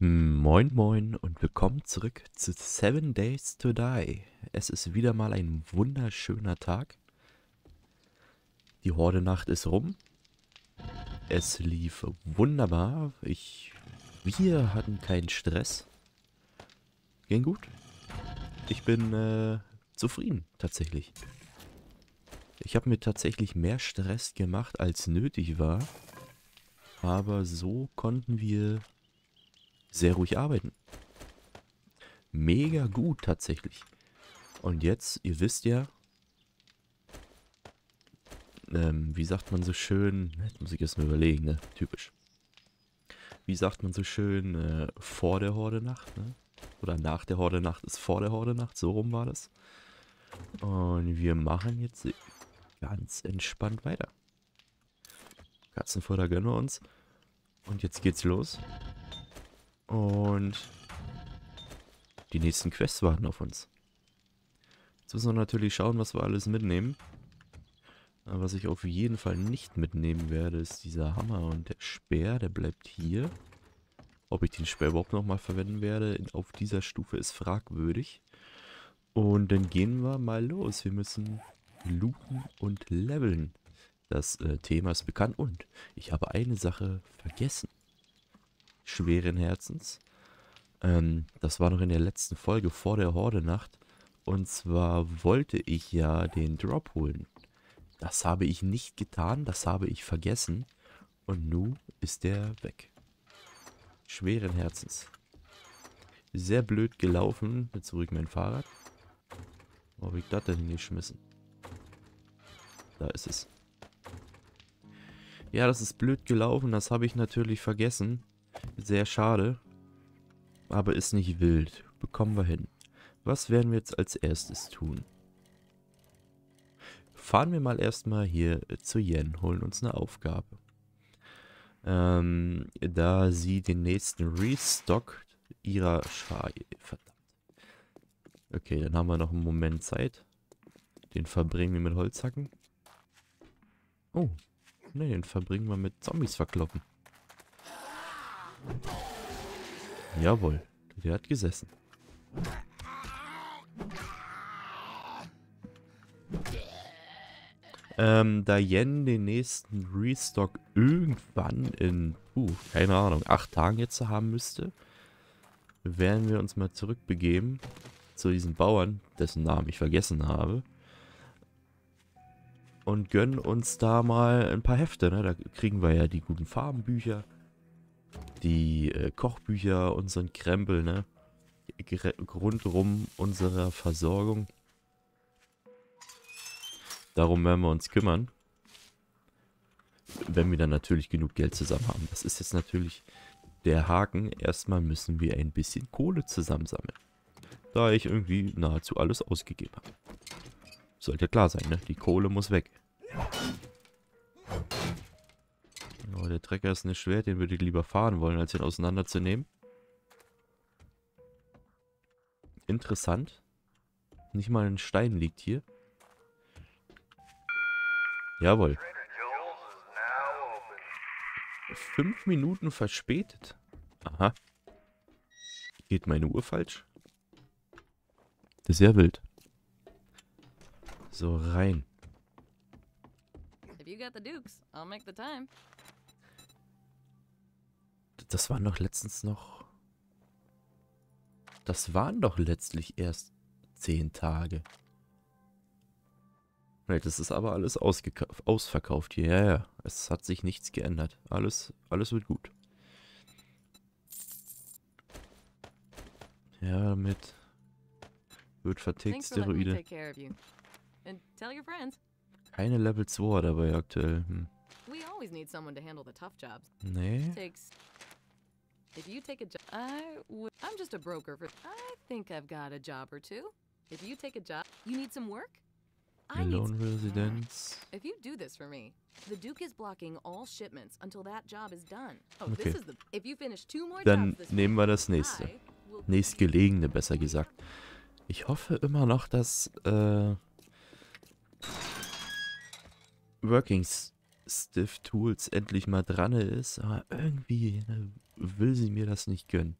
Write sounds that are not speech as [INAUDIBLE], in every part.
Moin Moin und willkommen zurück zu Seven Days to Die. Es ist wieder mal ein wunderschöner Tag. Die Horde-Nacht ist rum. Es lief wunderbar. Ich, wir hatten keinen Stress. Ging gut. Ich bin äh, zufrieden, tatsächlich. Ich habe mir tatsächlich mehr Stress gemacht, als nötig war. Aber so konnten wir sehr ruhig arbeiten. Mega gut tatsächlich. Und jetzt, ihr wisst ja, ähm, wie sagt man so schön, jetzt muss ich erst mal überlegen, ne? Typisch. Wie sagt man so schön, äh, vor der Horde-Nacht, ne? Oder nach der Horde-Nacht ist vor der Horde-Nacht, so rum war das. Und wir machen jetzt ganz entspannt weiter. Katzenfutter gönnen wir uns. Und jetzt geht's los. Und die nächsten Quests warten auf uns. Jetzt müssen wir natürlich schauen, was wir alles mitnehmen. Aber was ich auf jeden Fall nicht mitnehmen werde, ist dieser Hammer und der Speer, der bleibt hier. Ob ich den Speer überhaupt nochmal verwenden werde, auf dieser Stufe ist fragwürdig. Und dann gehen wir mal los. Wir müssen looten und leveln. Das äh, Thema ist bekannt und ich habe eine Sache vergessen schweren Herzens. Ähm, das war noch in der letzten Folge vor der Horde-Nacht. Und zwar wollte ich ja den Drop holen. Das habe ich nicht getan, das habe ich vergessen. Und nun ist der weg. Schweren Herzens. Sehr blöd gelaufen. Jetzt zurück mein Fahrrad. Wo habe ich das denn hingeschmissen? Da ist es. Ja, das ist blöd gelaufen. Das habe ich natürlich vergessen. Sehr schade. Aber ist nicht wild. Bekommen wir hin. Was werden wir jetzt als erstes tun? Fahren wir mal erstmal hier zu Yen, holen uns eine Aufgabe. Ähm, da sie den nächsten Restock ihrer Schar... Verdammt. Okay, dann haben wir noch einen Moment Zeit. Den verbringen wir mit Holzhacken. Oh, ne, den verbringen wir mit Zombies verkloppen. Jawohl, der hat gesessen. Ähm, da Yen den nächsten Restock irgendwann in, uh, keine Ahnung, acht Tagen jetzt haben müsste, werden wir uns mal zurückbegeben zu diesen Bauern, dessen Namen ich vergessen habe. Und gönnen uns da mal ein paar Hefte, ne? Da kriegen wir ja die guten Farbenbücher die äh, Kochbücher, unseren Krempel, ne? Rundrum unserer Versorgung. Darum werden wir uns kümmern. Wenn wir dann natürlich genug Geld zusammen haben. Das ist jetzt natürlich der Haken. Erstmal müssen wir ein bisschen Kohle zusammensammeln. Da ich irgendwie nahezu alles ausgegeben habe. Sollte klar sein, ne? Die Kohle muss weg. Oh, der Trecker ist nicht schwer, den würde ich lieber fahren wollen, als ihn auseinanderzunehmen. Interessant. Nicht mal ein Stein liegt hier. Jawohl. Fünf Minuten verspätet. Aha. Geht meine Uhr falsch? Das ist ja wild. So, rein. If you got the dukes, I'll make the time. Das waren doch letztens noch... Das waren doch letztlich erst zehn Tage. Nee, das ist aber alles ausverkauft hier. Ja, ja. Es hat sich nichts geändert. Alles, alles wird gut. Ja, damit wird vertickt Steroide. Keine Level 2 dabei aktuell. Hm. Nee. If you take a job, I would. I'm just a broker for. I think I've got a job or two. If you take a job, you need some work. I Lone residence. If you do this for me, the Duke is blocking all shipments until that job is done. Oh, okay. this is the. If you finish two more Dann nehmen wir das nächste. Nächstgelegene, besser gesagt. Ich hoffe immer noch, dass äh, Workings Stiff Tools endlich mal dran ist, aber irgendwie ne, will sie mir das nicht gönnen.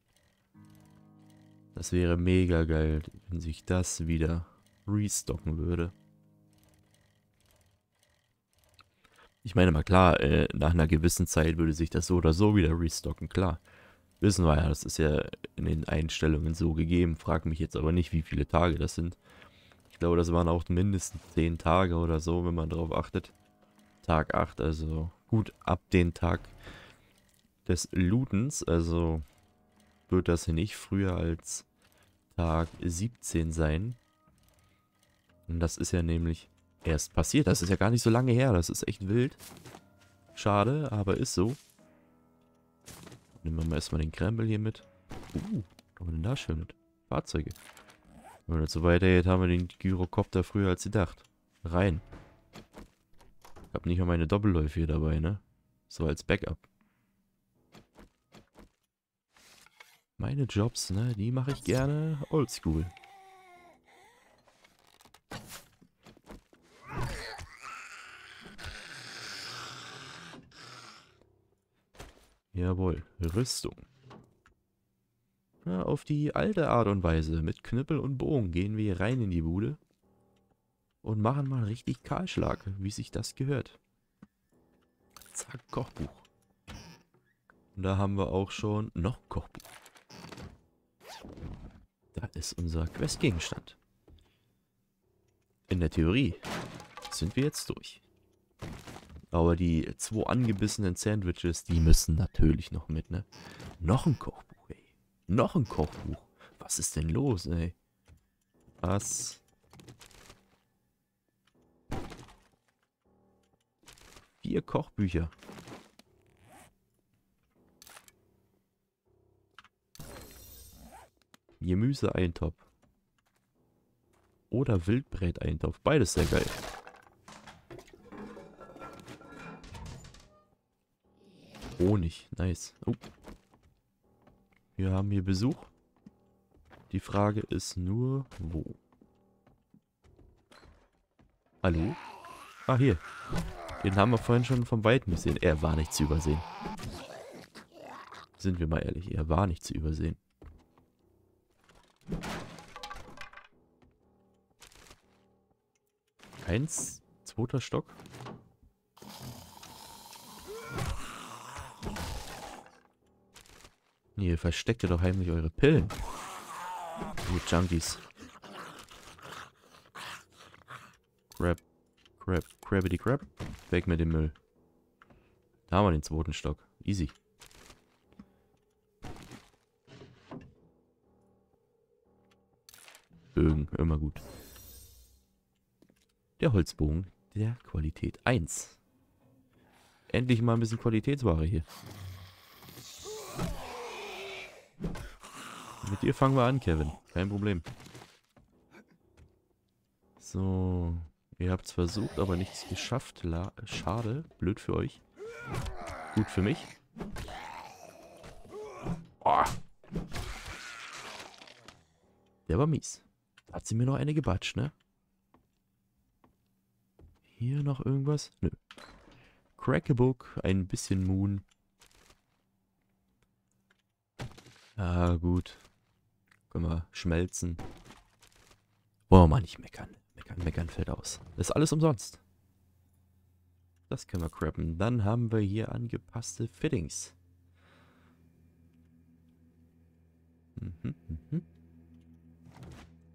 Das wäre mega geil, wenn sich das wieder restocken würde. Ich meine mal klar, äh, nach einer gewissen Zeit würde sich das so oder so wieder restocken, klar. Wissen wir ja, das ist ja in den Einstellungen so gegeben. Frag mich jetzt aber nicht, wie viele Tage das sind. Ich glaube, das waren auch mindestens 10 Tage oder so, wenn man darauf achtet. Tag 8, also gut ab den Tag des Lootens, also wird das nicht früher als Tag 17 sein. Und das ist ja nämlich erst passiert. Das ist ja gar nicht so lange her. Das ist echt wild. Schade, aber ist so. Nehmen wir mal erstmal den Krempel hier mit. Uh, was haben wir denn da schön mit? Fahrzeuge. Wenn das so weitergeht, haben wir den Gyrocopter früher als gedacht. Rein. Ich habe nicht mal meine Doppelläufe hier dabei, ne? So als Backup. Meine Jobs, ne, die mache ich gerne oldschool. Jawohl, Rüstung. Ja, auf die alte Art und Weise, mit Knüppel und Bogen, gehen wir rein in die Bude und machen mal richtig Kahlschlag, wie sich das gehört. Zack, Kochbuch. Und da haben wir auch schon noch Kochbuch. Da ist unser Questgegenstand. In der Theorie sind wir jetzt durch. Aber die zwei angebissenen Sandwiches, die müssen natürlich noch mit, ne? Noch ein Kochbuch, ey. Noch ein Kochbuch. Was ist denn los, ey? Was? Vier Kochbücher. Gemüseeintopf. Oder Wildbräteintopf. Beides sehr geil. Honig. Nice. Oh. Wir haben hier Besuch. Die Frage ist nur, wo? Hallo? Ah, hier. Den haben wir vorhin schon vom Weiten gesehen. Er war nicht zu übersehen. Sind wir mal ehrlich, er war nicht zu übersehen. Eins, zweiter Stock. Ihr versteckt ihr doch heimlich eure Pillen. Du Junkies. Crab. Crab. Crabity Crab. Weg mit dem Müll. Da haben wir den zweiten Stock. Easy. Bögen, immer gut. Der Holzbogen der Qualität 1. Endlich mal ein bisschen Qualitätsware hier. Mit dir fangen wir an, Kevin. Kein Problem. So. Ihr habt es versucht, aber nichts geschafft. La Schade. Blöd für euch. Gut für mich. Oh. Der war mies. Da hat sie mir noch eine gebatscht, ne? Hier noch irgendwas? Nö. Crackbook, ein bisschen Moon. Ah, gut. Können wir schmelzen. Wollen wir mal nicht meckern. Meckern, meckern fällt aus. Das ist alles umsonst. Das können wir crappen. Dann haben wir hier angepasste Fittings. Mhm, mhm.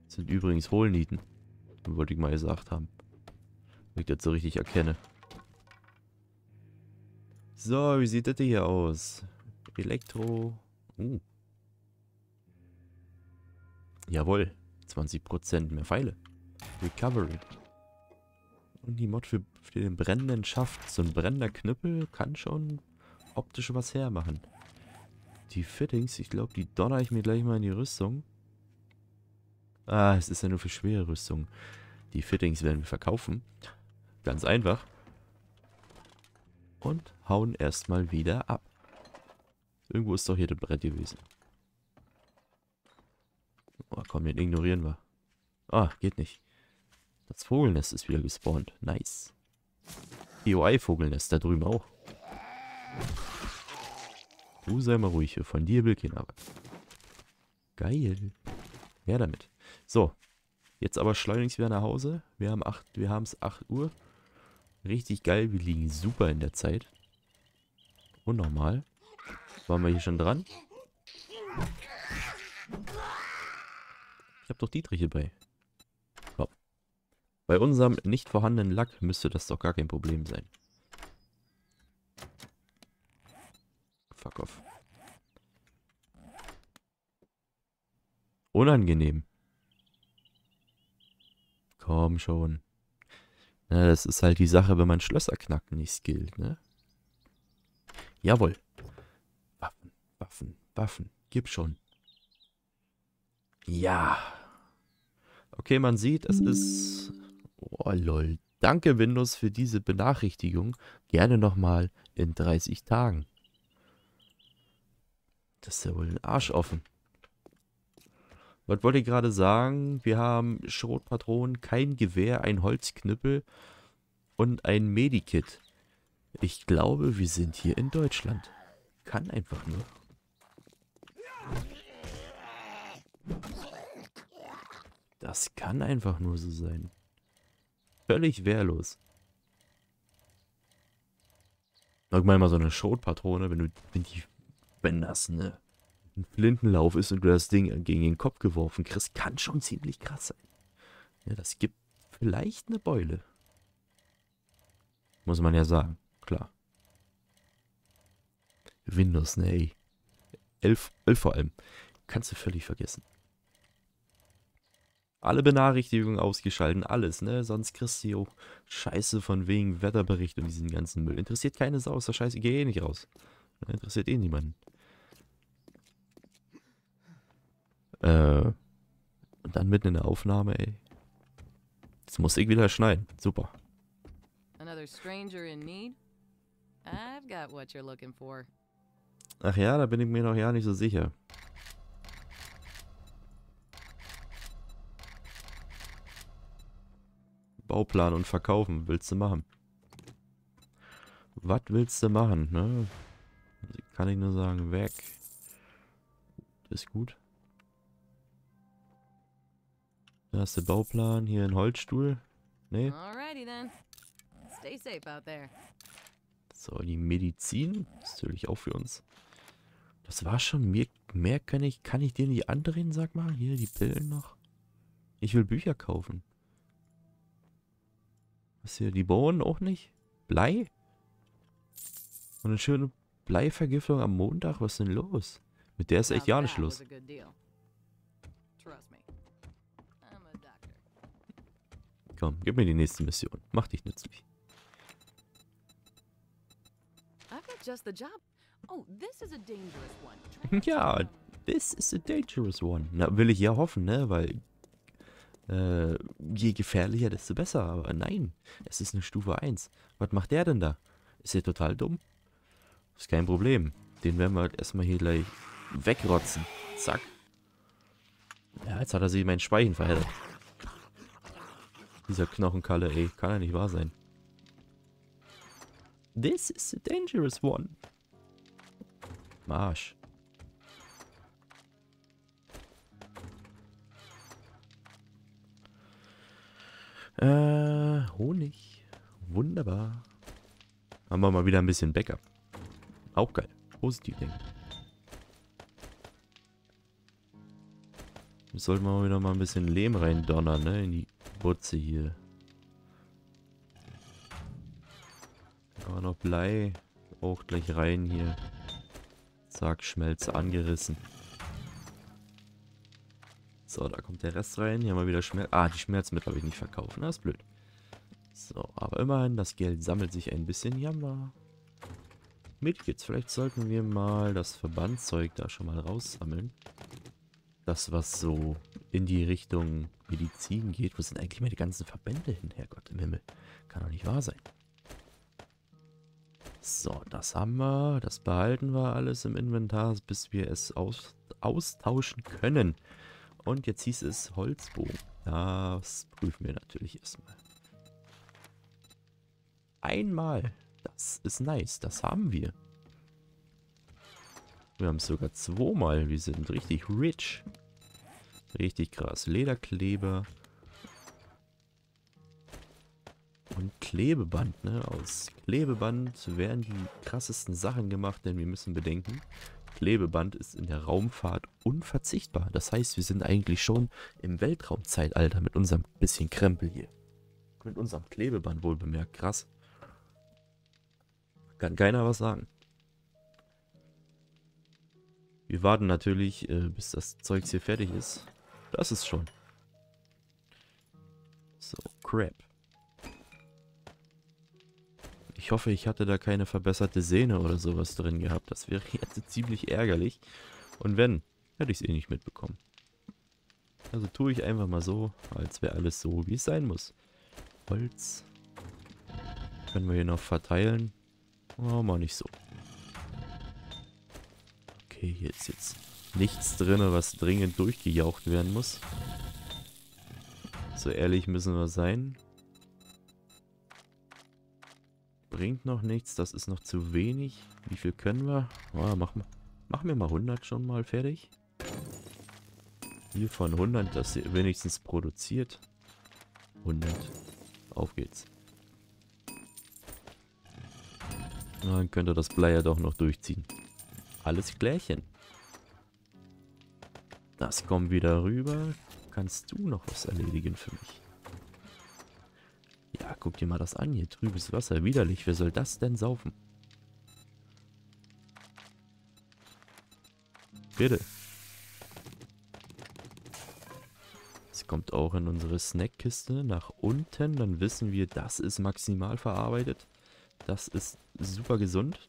Das sind übrigens Hohlnieten. Wollte ich mal gesagt haben. Wenn ich das so richtig erkenne. So, wie sieht das hier aus? Elektro. Uh. Jawohl. 20% mehr Pfeile. Recovery. Und die Mod für, für den brennenden Schaft. So ein brennender Knüppel kann schon optisch was hermachen. Die Fittings, ich glaube, die donner ich mir gleich mal in die Rüstung. Ah, es ist ja nur für schwere Rüstung. Die Fittings werden wir verkaufen. Ganz einfach. Und hauen erstmal wieder ab. Irgendwo ist doch hier das Brett gewesen. Oh, komm, den ignorieren wir. Ah, geht nicht. Das Vogelnest ist wieder gespawnt. Nice. EOI-Vogelnest, da drüben auch. Du sei mal ruhig, von dir will keiner was. Geil. Her damit. So. Jetzt aber schleunigst wieder nach Hause. Wir haben acht, wir es 8 Uhr. Richtig geil. Wir liegen super in der Zeit. Unnormal. Waren wir hier schon dran? Ich habe doch Dietrich hierbei. Bei unserem nicht vorhandenen Lack müsste das doch gar kein Problem sein. Fuck off. Unangenehm. Komm schon. Na, das ist halt die Sache, wenn man Schlösser knacken nicht skillt, ne? Jawohl. Waffen, Waffen, Waffen. Gib schon. Ja. Okay, man sieht, es ist... Oh, lol. Danke, Windows, für diese Benachrichtigung. Gerne nochmal in 30 Tagen. Das ist ja wohl ein Arsch offen. Was wollte ich gerade sagen? Wir haben Schrotpatronen, kein Gewehr, ein Holzknüppel und ein Medikit. Ich glaube, wir sind hier in Deutschland. Kann einfach nur. Das kann einfach nur so sein. Völlig wehrlos. Sag mal so eine Schrotpatrone, wenn du, wenn die, wenn das ne, ein Flintenlauf ist und du das Ding gegen den Kopf geworfen kriegst, kann schon ziemlich krass sein. Ja, das gibt vielleicht eine Beule. Muss man ja sagen, klar. Windows, ne, ey. 11, 11 vor allem. Kannst du völlig vergessen. Alle Benachrichtigungen ausgeschalten, alles, ne? Sonst kriegst du auch Scheiße von wegen Wetterbericht und diesen ganzen Müll. Interessiert keine Sau, ist der Scheiße, geh eh nicht raus. Interessiert eh niemanden. Äh, und dann mitten in der Aufnahme, ey. Jetzt muss ich wieder schneiden. Super. Another stranger in need? I've got what you're looking for. Ach ja, da bin ich mir noch ja nicht so sicher. Bauplan und verkaufen willst du machen? Was willst du machen, ne? Kann ich nur sagen, weg. Ist gut. Da ist der Bauplan, hier ein Holzstuhl. Ne? Alrighty then. Stay safe out there. So, die Medizin. Ist natürlich auch für uns. Das war schon. Mehr, mehr kann ich, kann ich dir nicht andrehen, sag mal. Hier, die Pillen noch. Ich will Bücher kaufen. Was hier, die Bohnen auch nicht? Blei? Und eine schöne Bleivergiftung am Montag? Was ist denn los? Mit der ist echt ja nicht doctor. Komm, gib mir die nächste Mission. Mach dich nützlich. Oh, this is a dangerous one. Try not to Ja, this is a dangerous one. Na, will ich ja hoffen, ne? Weil äh, je gefährlicher, desto besser. Aber nein, es ist eine Stufe 1. Was macht der denn da? Ist der total dumm? Ist kein Problem. Den werden wir erstmal hier gleich wegrotzen. Zack. Ja, jetzt hat er sich meinen Speichen verheddert. Dieser Knochenkalle, ey, kann ja nicht wahr sein. This is a dangerous one. Marsch. Äh, Honig. Wunderbar. Haben wir mal wieder ein bisschen Backup. Auch geil. Positiv denken. Jetzt sollten wir mal wieder mal ein bisschen Lehm reindonnern, ne? In die Butze hier. Aber noch Blei. Auch gleich rein hier. Zack, Schmelze angerissen. So, da kommt der Rest rein. Hier haben wir wieder Schmerz. Ah, die Schmerzmittel habe ich nicht verkauft. Na, ist blöd. So, aber immerhin, das Geld sammelt sich ein bisschen. Jammer. Medikits. Vielleicht sollten wir mal das Verbandzeug da schon mal raussammeln. Das, was so in die Richtung Medizin geht. Wo sind eigentlich meine ganzen Verbände hin? Herrgott im Himmel. Kann doch nicht wahr sein. So, das haben wir. Das behalten wir alles im Inventar, bis wir es aus austauschen können. Und jetzt hieß es Holzbogen. Das prüfen wir natürlich erstmal. Einmal. Das ist nice. Das haben wir. Wir haben es sogar zweimal. Wir sind richtig rich. Richtig krass. Lederkleber. Und Klebeband, ne? Aus Klebeband werden die krassesten Sachen gemacht, denn wir müssen bedenken, Klebeband ist in der Raumfahrt unverzichtbar. Das heißt, wir sind eigentlich schon im Weltraumzeitalter mit unserem bisschen Krempel hier. Mit unserem Klebeband wohl bemerkt. Krass. Kann keiner was sagen. Wir warten natürlich, äh, bis das Zeugs hier fertig ist. Das ist schon. So, Crap. Ich hoffe, ich hatte da keine verbesserte Sehne oder sowas drin gehabt. Das wäre [LAUGHS] jetzt ziemlich ärgerlich. Und wenn, hätte ich es eh nicht mitbekommen. Also tue ich einfach mal so, als wäre alles so, wie es sein muss. Holz. Können wir hier noch verteilen. Oh, mal nicht so. Okay, hier ist jetzt nichts drin, was dringend durchgejaucht werden muss. So ehrlich müssen wir sein. Bringt noch nichts, das ist noch zu wenig. Wie viel können wir? Oh, machen, machen wir mal 100 schon mal fertig. Hier von 100, das hier wenigstens produziert. 100. Auf geht's. Dann könnte das Blei ja doch noch durchziehen. Alles Klärchen. Das kommt wieder rüber. Kannst du noch was erledigen für mich? Guck dir mal das an. Hier trübes Wasser. Widerlich. Wer soll das denn saufen? Bitte. Es kommt auch in unsere Snackkiste nach unten. Dann wissen wir, das ist maximal verarbeitet. Das ist super gesund.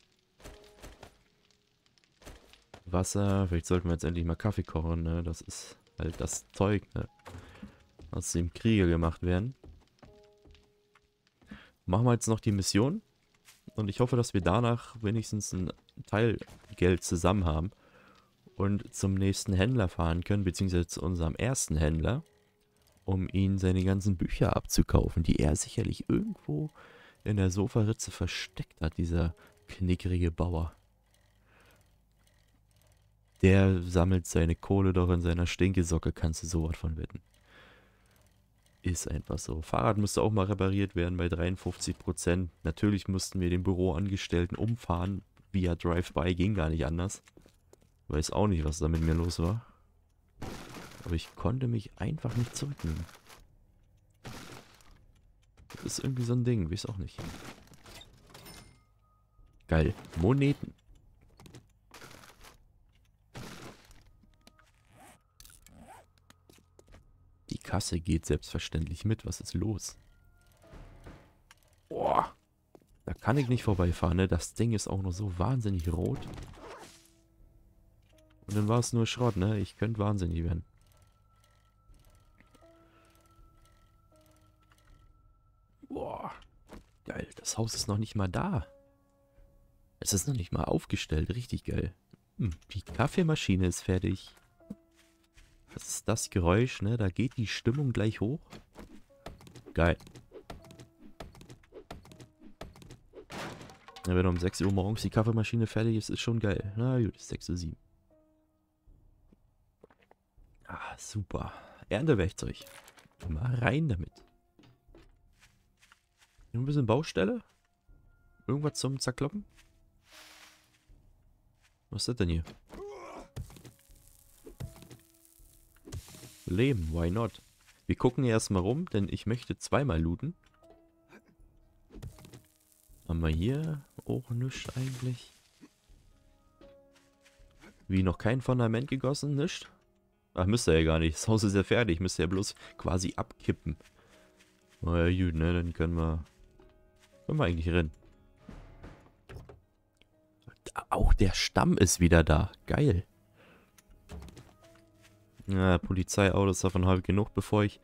Wasser. Vielleicht sollten wir jetzt endlich mal Kaffee kochen, ne? Das ist halt das Zeug, ne? Aus dem Krieger gemacht werden. Machen wir jetzt noch die Mission. Und ich hoffe, dass wir danach wenigstens ein Teil Geld zusammen haben. Und zum nächsten Händler fahren können, beziehungsweise zu unserem ersten Händler. Um ihn seine ganzen Bücher abzukaufen, die er sicherlich irgendwo in der Sofaritze versteckt hat, dieser knickrige Bauer. Der sammelt seine Kohle doch in seiner Stinkesocke, kannst du sowas von wetten. Ist einfach so. Fahrrad musste auch mal repariert werden bei 53%. Natürlich mussten wir den Büroangestellten umfahren. Via Drive-By ging gar nicht anders. Weiß auch nicht, was da mit mir los war. Aber ich konnte mich einfach nicht zurücknehmen. Das ist irgendwie so ein Ding, weiß auch nicht. Geil. Moneten. Kasse geht selbstverständlich mit. Was ist los? Boah. Da kann ich nicht vorbeifahren, ne? Das Ding ist auch noch so wahnsinnig rot. Und dann war es nur Schrott, ne? Ich könnte wahnsinnig werden. Boah. Geil. Das Haus ist noch nicht mal da. Es ist noch nicht mal aufgestellt. Richtig geil. Hm, die Kaffeemaschine ist fertig. Was ist das Geräusch, ne? Da geht die Stimmung gleich hoch. Geil. Ja, wenn um 6 Uhr morgens die Kaffeemaschine fertig ist, ist schon geil. Na gut, 6 Uhr 7. Ah, super. Erntewerkzeug. Mal rein damit. Nur ein bisschen Baustelle? Irgendwas zum Zerkloppen? Was ist das denn hier? Leben, why not? Wir gucken erstmal rum, denn ich möchte zweimal looten. Haben wir hier auch nichts eigentlich? Wie, noch kein Fundament gegossen? Nichts? Ach, müsste ja gar nicht. Das Haus ist ja fertig. Müsste ja bloß quasi abkippen. Na ja, gut, ne? Dann können wir... Können wir eigentlich rennen. Auch der Stamm ist wieder da. Geil. Ja, Polizeiautos, davon habe ich genug, bevor ich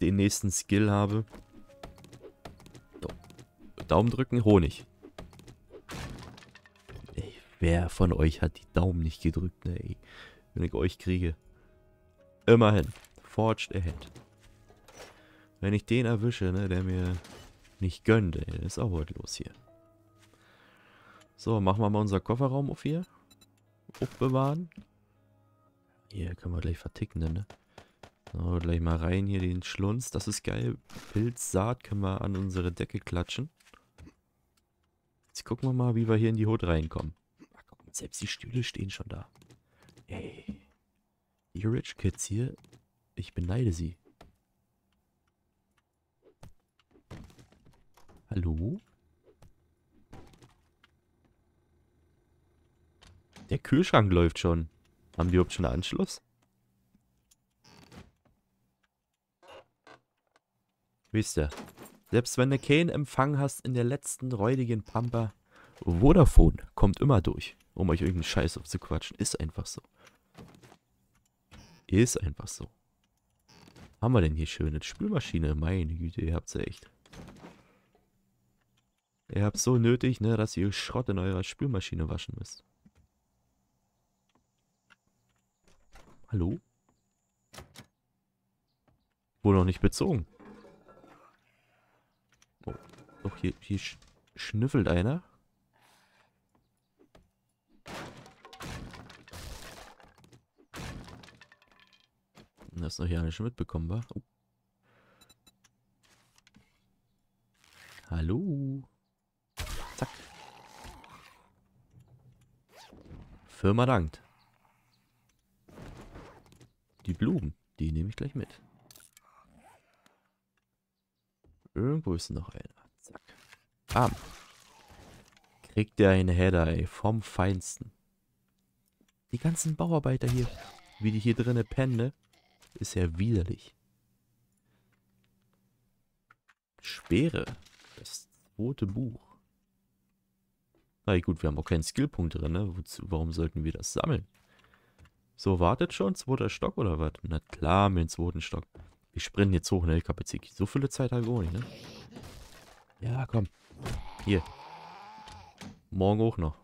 den nächsten Skill habe. So. Daumen drücken, Honig. Ey, wer von euch hat die Daumen nicht gedrückt, ne, ey? Wenn ich euch kriege. Immerhin. Forged ahead. Wenn ich den erwische, ne, der mir nicht gönnt, ey, ist auch heute los hier. So, machen wir mal unser Kofferraum auf hier. Aufbewahren. Hier können wir gleich verticken, ne? So, gleich mal rein hier den Schlunz. Das ist geil. Pilzsaat können wir an unsere Decke klatschen. Jetzt gucken wir mal, wie wir hier in die Hut reinkommen. Ach, guck mal, selbst die Stühle stehen schon da. Ey. Die Rich Kids hier, ich beneide sie. Hallo? Der Kühlschrank läuft schon. Haben die überhaupt schon einen Anschluss? Wisst ihr, selbst wenn du keinen Empfang hast in der letzten räudigen Pampa, Vodafone kommt immer durch, um euch irgendeinen Scheiß aufzuquatschen. Ist einfach so. Ist einfach so. Haben wir denn hier schöne Spülmaschine? Meine Güte, ihr habt's ja echt. Ihr habt so nötig, ne, dass ihr Schrott in eurer Spülmaschine waschen müsst. Hallo? Wohl noch nicht bezogen. Oh, doch, hier, hier sch schnüffelt einer. Das ist noch hier nicht schon mitbekommen, war. Oh. Hallo? Zack. Firma dankt. Die Blumen, die nehme ich gleich mit. Irgendwo ist noch einer. Zack. Bam. Kriegt der eine Header, ey. Vom Feinsten. Die ganzen Bauarbeiter hier, wie die hier drinnen pennen, ne? Ist ja widerlich. Speere. Das zweite Buch. Na gut, wir haben auch keinen Skillpunkt drin, ne? Wozu, warum sollten wir das sammeln? So, wartet schon? Zweiter Stock oder was? Na klar, mit dem zweiten Stock. Wir sprinten jetzt hoch in LKPC. So viele Zeit habe ich auch nicht, ne? Ja, komm. Hier. Morgen auch noch.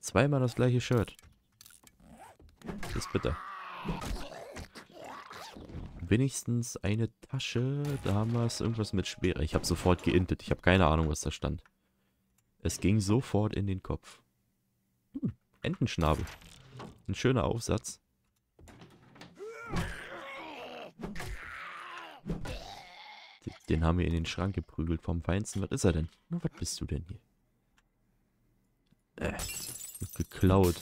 Zweimal das gleiche Shirt. Das ist bitter. Wenigstens eine Tasche. Da haben wir es irgendwas mit Schwere. Ich habe sofort geintet. Ich habe keine Ahnung, was da stand. Es ging sofort in den Kopf. Hm, Entenschnabel. Ein schöner Aufsatz. Den haben wir in den Schrank geprügelt vom Feinsten. Was ist er denn? Na, was bist du denn hier? Äh, geklaut.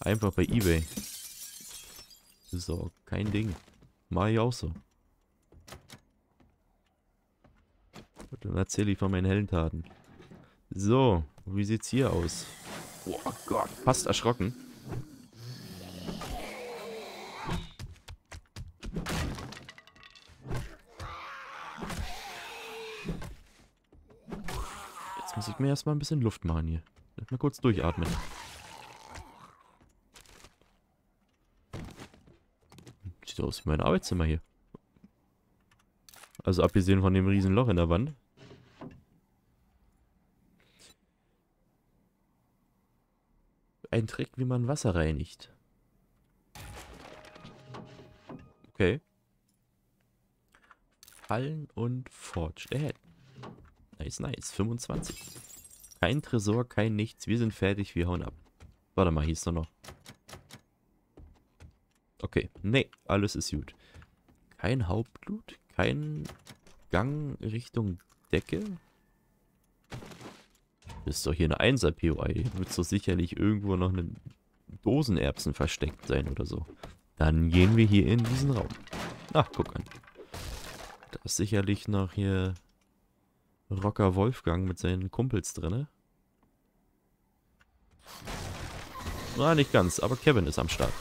Einfach bei Ebay. So, kein Ding. Mach ich auch so. Dann erzähle ich von meinen Heldentaten. So, wie sieht's hier aus? Oh Gott, fast erschrocken. Jetzt muss ich mir erstmal ein bisschen Luft machen hier. Lass mal kurz durchatmen. Sieht aus wie mein Arbeitszimmer hier. Also abgesehen von dem riesen Loch in der Wand. Ein Trick, wie man Wasser reinigt. Okay. Fallen und Forged Ahead. Nice, nice. 25. Kein Tresor, kein nichts. Wir sind fertig, wir hauen ab. Warte mal, hieß doch noch. Okay. Nee, alles ist gut. Kein Hauptblut, kein Gang Richtung Decke. Ist doch hier eine 1er POI. Wird doch sicherlich irgendwo noch eine Dosenerbsen versteckt sein oder so. Dann gehen wir hier in diesen Raum. Ach, guck an. Da ist sicherlich noch hier Rocker Wolfgang mit seinen Kumpels drinne. Na, nicht ganz, aber Kevin ist am Start.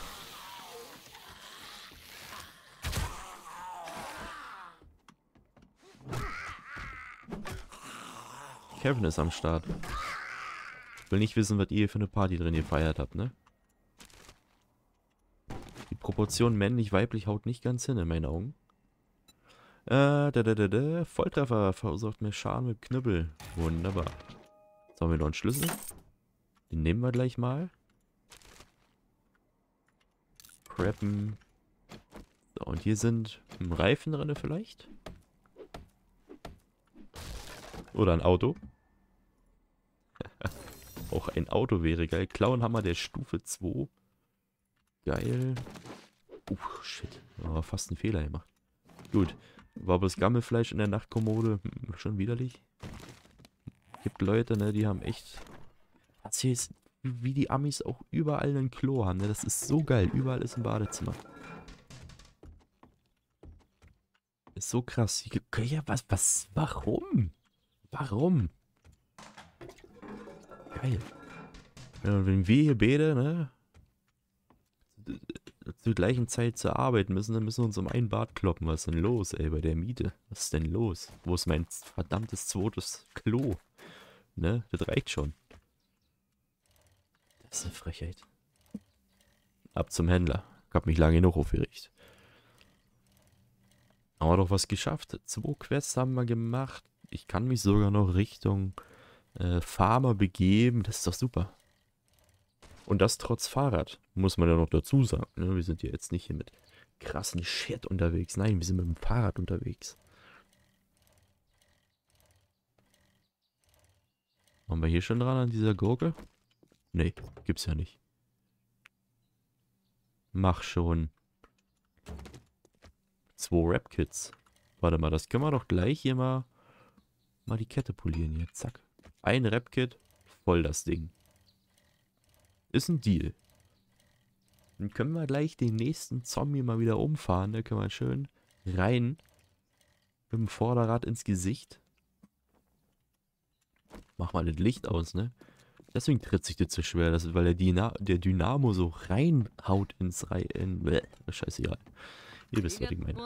Kevin ist am Start. Ich will nicht wissen, was ihr für eine Party drin gefeiert habt, ne? Die Proportion männlich-weiblich haut nicht ganz hin in meinen Augen. Äh, da, da, da, da. Volltreffer verursacht mir Schaden mit Knüppel. Wunderbar. Jetzt haben wir noch einen Schlüssel. Den nehmen wir gleich mal. Preppen. So, und hier sind Reifen drin vielleicht. Oder ein Auto. Auch ein Auto wäre geil. Klauenhammer der Stufe 2. Geil. Uh, shit. Oh, fast einen Fehler gemacht. Gut. War bloß Gammelfleisch in der Nachtkommode. Hm, schon widerlich. Gibt Leute, ne, die haben echt... Das wie die Amis auch überall ein Klo haben, ne? Das ist so geil. Überall ist ein Badezimmer. Ist so krass. Ja, was, was, warum? Warum? Geil. Wenn wir hier beide, ne, zur gleichen Zeit zur Arbeit müssen, dann müssen wir uns um ein Bad kloppen. Was ist denn los, ey, bei der Miete? Was ist denn los? Wo ist mein verdammtes zweites Klo? Ne, das reicht schon. Das ist eine Frechheit. Ab zum Händler. Ich hab mich lange genug aufgeregt. Haben wir doch was geschafft. Zwei Quests haben wir gemacht. Ich kann mich sogar noch Richtung äh, Farmer begeben. Das ist doch super. Und das trotz Fahrrad, muss man ja noch dazu sagen. Ne? Wir sind ja jetzt nicht hier mit krassen Shit unterwegs. Nein, wir sind mit dem Fahrrad unterwegs. Waren wir hier schon dran an dieser Gurke? Nee, gibt's ja nicht. Mach schon. Zwei Rap-Kits. Warte mal, das können wir doch gleich hier mal, mal die Kette polieren hier. Zack. Ein Rap-Kit, voll das Ding. Ist ein Deal. Dann können wir gleich den nächsten Zombie mal wieder umfahren. Da können wir schön rein mit dem Vorderrad ins Gesicht. Mach mal das Licht aus, ne? Deswegen tritt sich das so schwer, das ist, weil der, Dina der Dynamo so reinhaut ins Reihe. In, bleh, scheißegal. Ihr wisst, was ich meine.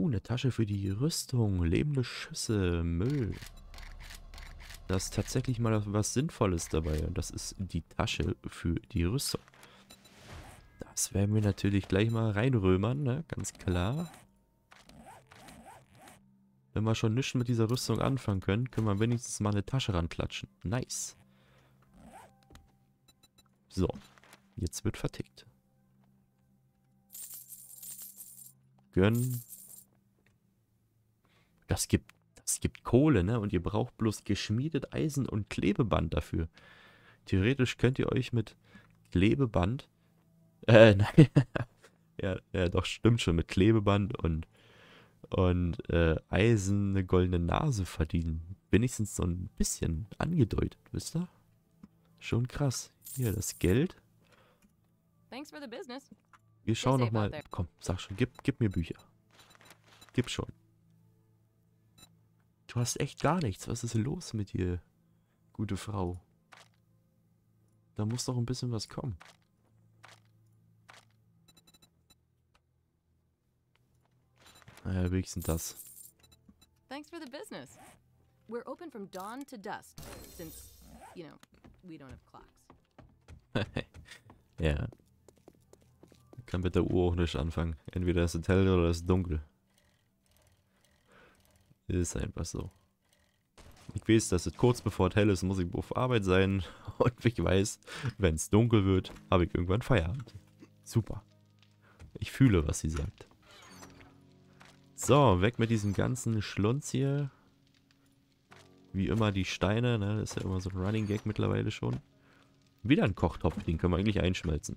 Uh, eine Tasche für die Rüstung, lebende Schüsse, Müll. Da ist tatsächlich mal was Sinnvolles dabei und das ist die Tasche für die Rüstung. Das werden wir natürlich gleich mal reinrömern, ne? Ganz klar. Wenn wir schon nichts mit dieser Rüstung anfangen können, können wir wenigstens mal eine Tasche ranklatschen. Nice. So. Jetzt wird vertickt. Gönn. Das gibt, das gibt Kohle, ne? Und ihr braucht bloß geschmiedet Eisen und Klebeband dafür. Theoretisch könnt ihr euch mit Klebeband... Äh, [LAUGHS] nein. ja, ja, doch, stimmt schon. Mit Klebeband und und äh, Eisen eine goldene Nase verdienen. Wenigstens so ein bisschen angedeutet, wisst ihr? Schon krass. Hier, das Geld. Wir schauen nochmal. Komm, sag schon, gib, gib mir Bücher. Gib schon. Du hast echt gar nichts. Was ist los mit dir, gute Frau? Da muss doch ein bisschen was kommen. Naja, wenigstens das. Thanks for the business. We're open from dawn to dusk, since, you know, we don't have clocks. [LAUGHS] ja. Kann mit der Uhr auch nicht anfangen. Entweder ist es hell oder ist es dunkel. Ist einfach so. Ich weiß, dass es kurz bevor es hell ist, muss ich auf Arbeit sein. [LAUGHS] Und ich weiß, wenn es dunkel wird, habe ich irgendwann Feierabend. Super. Ich fühle, was sie sagt. So, weg mit diesem ganzen Schlunz hier. Wie immer die Steine, ne? Das ist ja immer so ein Running Gag mittlerweile schon. Wieder ein Kochtopf, den können wir eigentlich einschmelzen.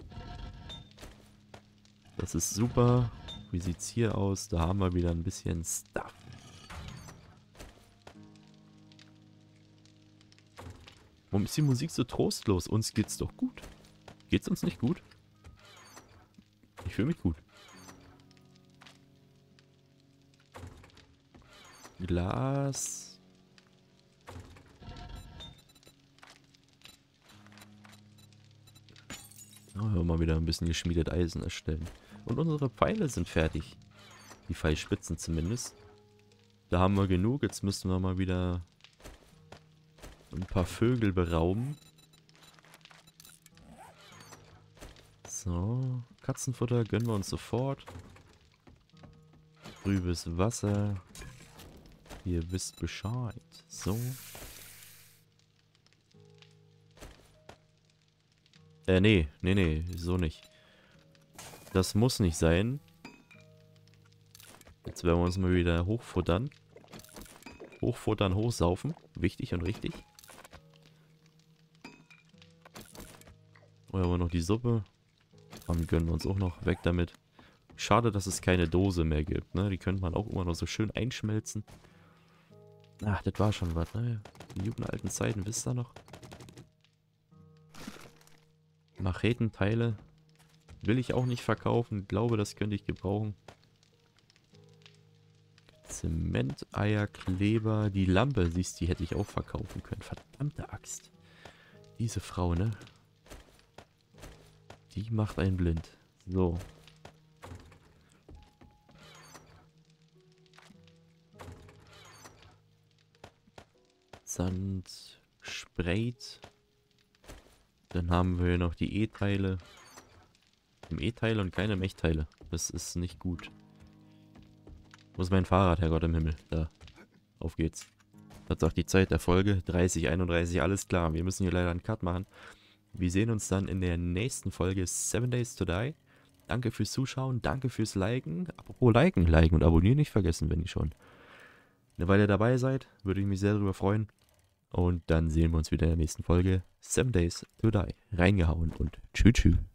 Das ist super. Wie sieht's hier aus? Da haben wir wieder ein bisschen Stuff. Warum ist die Musik so trostlos? Uns geht's doch gut. Geht's uns nicht gut? Ich fühle mich gut. Glas. Oh, mal wieder ein bisschen geschmiedet Eisen erstellen. Und unsere Pfeile sind fertig. Die Pfeilspitzen zumindest. Da haben wir genug. Jetzt müssen wir mal wieder ein paar Vögel berauben. So, Katzenfutter gönnen wir uns sofort. Trübes Wasser. Ihr wisst Bescheid. So. Äh, nee. Nee, nee. So nicht. Das muss nicht sein. Jetzt werden wir uns mal wieder hochfuttern. Hochfuttern, hochsaufen. Wichtig und richtig. Oder aber noch die Suppe. Dann gönnen wir uns auch noch. Weg damit. Schade, dass es keine Dose mehr gibt, ne? Die könnte man auch immer noch so schön einschmelzen. Ach, das war schon was, ne? Die guten alten Zeiten, wisst ihr noch? Machetenteile will ich auch nicht verkaufen. Glaube, das könnte ich gebrauchen. Zement, Eier, Kleber. Die Lampe, siehst du, die hätte ich auch verkaufen können. Verdammte Axt. Diese Frau, ne? Die macht einen blind. So. Sand, Sprayt. Dann haben wir noch die E-Teile. E-Teile und keine Mechteile. Das ist nicht gut. Wo ist mein Fahrrad, Herrgott im Himmel? Da. Auf geht's. Das ist auch die Zeit der Folge. 30, 31, alles klar. Wir müssen hier leider einen Cut machen. Wir sehen uns dann in der nächsten Folge 7 Days to Die. Danke fürs Zuschauen, danke fürs Liken. Apropos Liken, Liken und Abonnieren nicht vergessen, wenn ihr schon eine Weile dabei seid. Würde ich mich sehr darüber freuen. Und dann sehen wir uns wieder in der nächsten Folge 7 Days to Die. Reingehauen und tschüss tschüss.